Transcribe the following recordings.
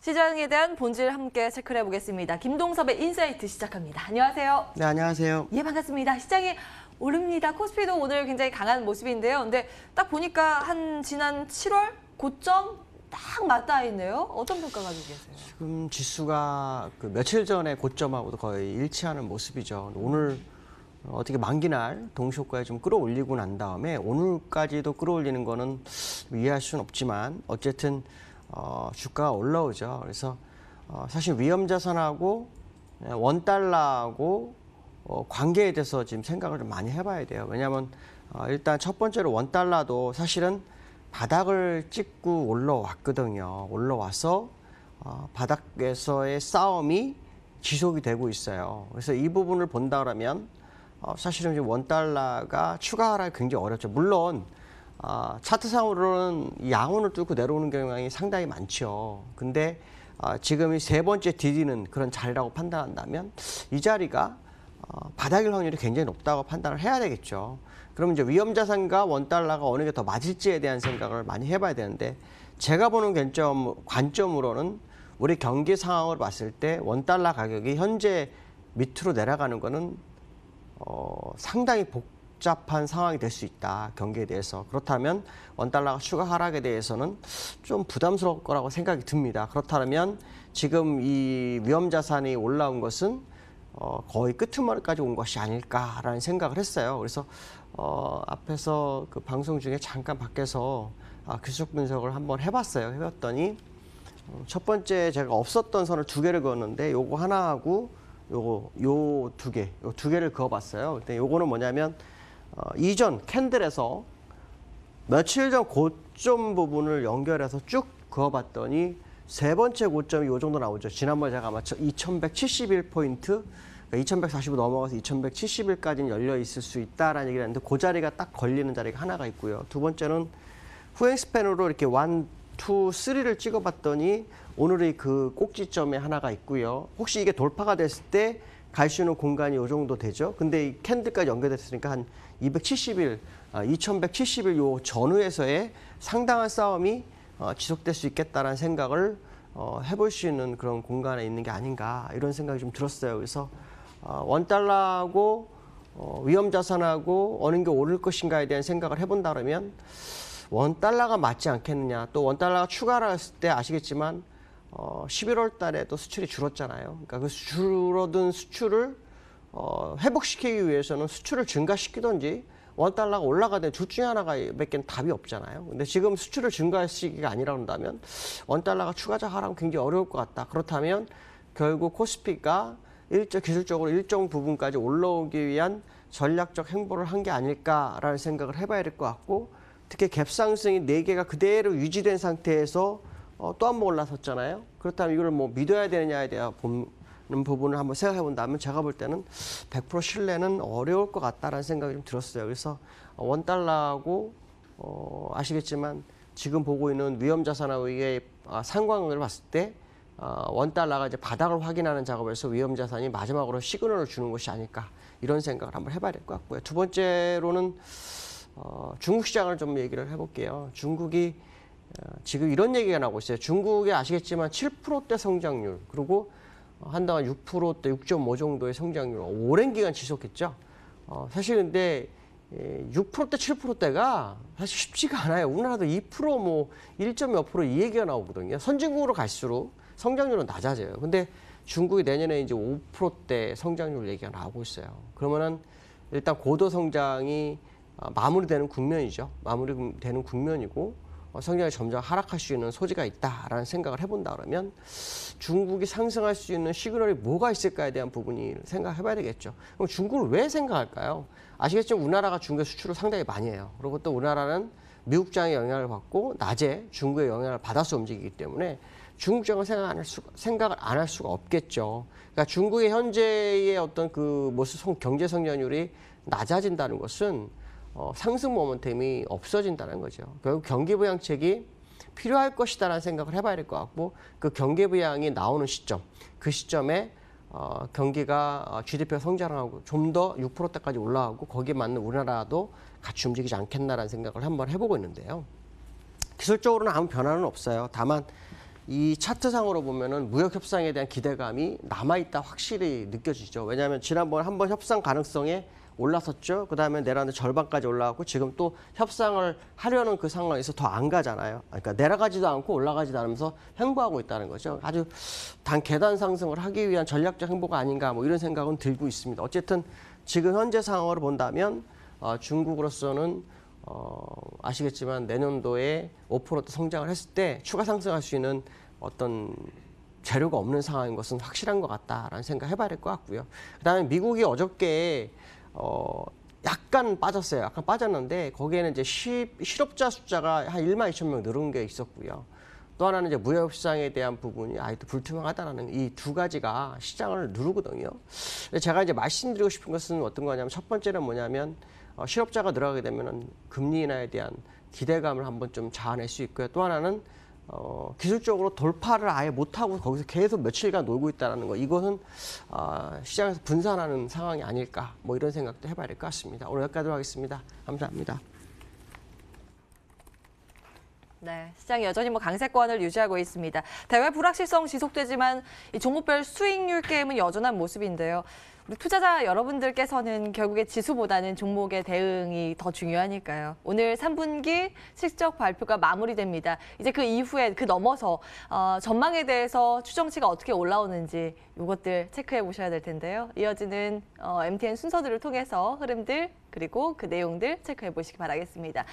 시장에 대한 본질 함께 체크를 해보겠습니다. 김동섭의 insight 시작합니다. 안녕하세요. 네, 안녕하세요. 예, 반갑습니다. 시장이 오릅니다. 코스피도 오늘 굉장히 강한 모습인데요. 근데 딱 보니까 한 지난 7월 고점 딱 맞닿아 있네요. 어떤 평가 가지고 계세요? 지금 지수가 그 며칠 전에 고점하고도 거의 일치하는 모습이죠. 오늘 어떻게 만기날 동시효과에 좀 끌어올리고 난 다음에 오늘까지도 끌어올리는 거는 이해할 수는 없지만 어쨌든 어, 주가가 올라오죠. 그래서 어, 사실 위험자산하고 원달러하고 어, 관계에 대해서 지금 생각을 좀 많이 해봐야 돼요. 왜냐하면 어, 일단 첫 번째로 원달러도 사실은 바닥을 찍고 올라왔거든요. 올라와서 어, 바닥에서의 싸움이 지속이 되고 있어요. 그래서 이 부분을 본다 그러면 어, 사실은 원달러가 추가 하락이 굉장히 어렵죠. 물론 어, 차트상으로는 양원을 뚫고 내려오는 경향이 상당히 많죠. 근데 어, 지금 이 세 번째 디디는 그런 자리라고 판단한다면 이 자리가 어, 바닥일 확률이 굉장히 높다고 판단을 해야 되겠죠. 그럼 이제 위험자산과 원달러가 어느 게 더 맞을지에 대한 생각을 많이 해봐야 되는데 제가 보는 관점, 관점으로는 우리 경기 상황을 봤을 때 원달러 가격이 현재 밑으로 내려가는 거는 어, 상당히 복 잡한 상황이 될 수 있다 경기에 대해서 그렇다면 원달러가 추가 하락에 대해서는 좀 부담스러울 거라고 생각이 듭니다. 그렇다면 지금 이 위험 자산이 올라온 것은 어, 거의 끄트머리까지 온 것이 아닐까라는 생각을 했어요. 그래서 어, 앞에서 그 방송 중에 잠깐 밖에서 아, 기술적 분석을 한번 해봤어요. 해봤더니 어, 첫 번째 제가 없었던 선을 두 개를 그었는데 요거 하나하고 요거 요 두 개, 요 두 개를 그어봤어요. 근데 요거는 뭐냐면 어, 이전 candle에서 며칠 전 고점 부분을 연결해서 쭉 그어봤더니 세 번째 고점이 요 정도 나오죠. 지난번에 제가 아마 2171포인트, 그러니까 2145 넘어가서 2171까지는 열려 있을 수 있다라는 얘기를 했는데 그 자리가 딱 걸리는 자리가 하나가 있고요. 두 번째는 후행 span으로 이렇게 one, two, three를 찍어봤더니 오늘의 그 꼭지점에 하나가 있고요. 혹시 이게 돌파가 됐을 때 갈 수 있는 공간이 요 정도 되죠. 근데 이 캔들까지 연결됐으니까 한 270일, 아, 2170일 요 전후에서의 상당한 싸움이 어, 지속될 수 있겠다라는 생각을 어, 해볼 수 있는 그런 공간에 있는 게 아닌가 이런 생각이 좀 들었어요. 그래서 어, 원달러하고 어, 위험자산하고 어느 게 오를 것인가에 대한 생각을 해본다 그러면 원달러가 맞지 않겠느냐. 또 원달러가 추가를 했을 때 아시겠지만 어, 11월 달에도 수출이 줄었잖아요. 그러니까 그 줄어든 수출을 어, 회복시키기 위해서는 수출을 증가시키든지 원달러가 올라가든 둘 중에 하나가 몇 개는 답이 없잖아요. 근데 지금 수출을 증가할 시기가 아니라 그런다면 원달러가 추가적 하락은 굉장히 어려울 것 같다. 그렇다면 결국 코스피가 일정 기술적으로 일정 부분까지 올라오기 위한 전략적 행보를 한 게 아닐까라는 생각을 해봐야 될 것 같고 특히 갭 상승이 네 개가 그대로 유지된 상태에서 어, 또 한 번 올라섰잖아요. 그렇다면 이걸 뭐 믿어야 되느냐에 대한 부분을 한번 생각해 본다면 제가 볼 때는 100% 신뢰는 어려울 것 같다라는 생각이 좀 들었어요. 그래서 원 달러하고 어, 아시겠지만 지금 보고 있는 위험 자산하고의 아, 상관관계를 봤을 때 어, 원달러가 이제 바닥을 확인하는 작업에서 위험 자산이 마지막으로 시그널을 주는 것이 아닐까 이런 생각을 한번 해봐야 될 것 같고요. 두 번째로는 어, 중국 시장을 좀 얘기를 해볼게요. 중국이 어, 지금 이런 얘기가 나오고 있어요. 중국이 아시겠지만 7%대 성장률 그리고 한 동안 6%대 6.5 정도의 성장률 오랜 기간 지속했죠. 어, 사실 근데 6%대 7%대가 사실 쉽지가 않아요. 우리나라도 2%뭐 1.몇%이 얘기가 나오거든요. 선진국으로 갈수록 성장률은 낮아져요. 근데 중국이 내년에 이제 5%대 성장률 얘기가 나오고 있어요. 그러면은 일단 고도 성장이 어, 마무리되는 국면이죠. 마무리되는 국면이고 어, 성장이 점점 하락할 수 있는 소지가 있다라는 생각을 해본다 그러면 중국이 상승할 수 있는 시그널이 뭐가 있을까에 대한 부분이 생각해봐야 되겠죠. 그럼 중국을 왜 생각할까요? 아시겠지만 우리나라가 중국에 수출을 상당히 많이 해요. 그리고 또 우리나라는 미국 장의 영향을 받고 낮에 중국의 영향을 받아서 움직이기 때문에 중국 장을 생각 안할 수, 생각을 안 할 수가 없겠죠. 그러니까 중국의 현재의 어떤 그 모습 경제 성장률이 낮아진다는 것은 어, 상승 모멘텀이 없어진다는 거죠. 결국 경기 부양책이 필요할 것이다라는 생각을 해봐야 될 것 같고 그 경기 부양이 나오는 시점, 그 시점에 어, 경기가 GDP가 성장하고 좀 더 6%대까지 올라가고 거기에 맞는 우리나라도 같이 움직이지 않겠나라는 생각을 한번 해보고 있는데요. 기술적으로는 아무 변화는 없어요. 다만 이 차트상으로 보면은 무역 협상에 대한 기대감이 남아 있다 확실히 느껴지죠. 왜냐하면 지난번 한번 협상 가능성에 올라섰죠. 그다음에 내려가는데 절반까지 올라갔고 지금 또 협상을 하려는 그 상황에서 더 안 가잖아요. 그러니까 내려가지도 않고 올라가지도 않으면서 횡보하고 있다는 거죠. 아주 단 계단 상승을 하기 위한 전략적 행보가 아닌가 뭐 이런 생각은 들고 있습니다. 어쨌든 지금 현재 상황으로 본다면 어, 중국으로서는 어, 아시겠지만 내년도에 5% 성장을 했을 때 추가 상승할 수 있는 어떤 재료가 없는 상황인 것은 확실한 것 같다라는 생각 해봐야 될 것 같고요. 그다음에 미국이 어저께 어, 약간 빠졌어요. 약간 빠졌는데 거기에는 이제 시, 실업자 숫자가 한 1만 2천 명 늘은 게 있었고요. 또 하나는 이제 무역 시장에 대한 부분이 아직도 불투명하다라는 이 두 가지가 시장을 누르거든요. 제가 이제 말씀드리고 싶은 것은 어떤 거냐면 첫 번째는 뭐냐면 어, 실업자가 늘어가게 되면은 금리 인하에 대한 기대감을 한번 좀 자아낼 수 있고요. 또 하나는 어, 기술적으로 돌파를 아예 못하고 거기서 계속 며칠간 놀고 있다는 거 이것은 아, 시장에서 분산하는 상황이 아닐까 뭐 이런 생각도 해봐야 될 것 같습니다. 오늘 여기까지 하겠습니다. 감사합니다. 네, 시장이 여전히 뭐 강세권을 유지하고 있습니다. 대외 불확실성 지속되지만 이 종목별 수익률 게임은 여전한 모습인데요. 투자자 여러분들께서는 결국에 지수보다는 종목의 대응이 더 중요하니까요. 오늘 3분기 실적 발표가 마무리됩니다. 이제 그 이후에 그 넘어서 어, 전망에 대해서 추정치가 어떻게 올라오는지 이것들 체크해 보셔야 될 텐데요. 이어지는 어, MTN 순서들을 통해서 흐름들 그리고 그 내용들 체크해 보시기 바라겠습니다.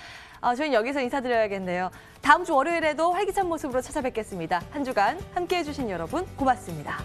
아, 저희는 여기서 인사드려야겠네요. 다음 주 월요일에도 활기찬 모습으로 찾아뵙겠습니다. 한 주간 함께해 주신 여러분 고맙습니다.